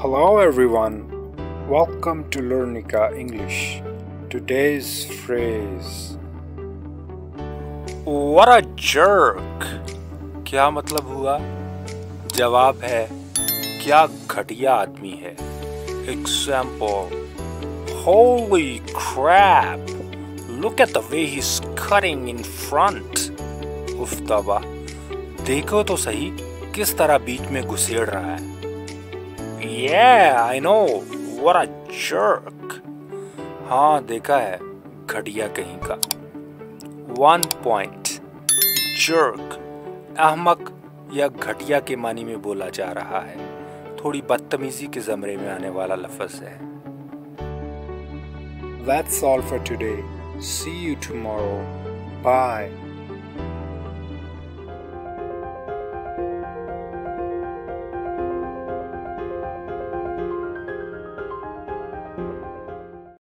Hello everyone, welcome to Learnica English. Today's phrase What a jerk! क्या मतलब हुआ जवाब है क्या घटिया आदमी है example Holy crap! Look at the way he's cutting in front. उफ तबा देखो तो सही किस तरह बीच में घुसेड़ रहा है Yeah, I know. What a jerk. हाँ देखा है घटिया कहीं का वन पॉइंट जर्क अहमक या घटिया के मानी में बोला जा रहा है थोड़ी बदतमीजी के जमरे में आने वाला लफज है That's all for today. See you tomorrow. Bye.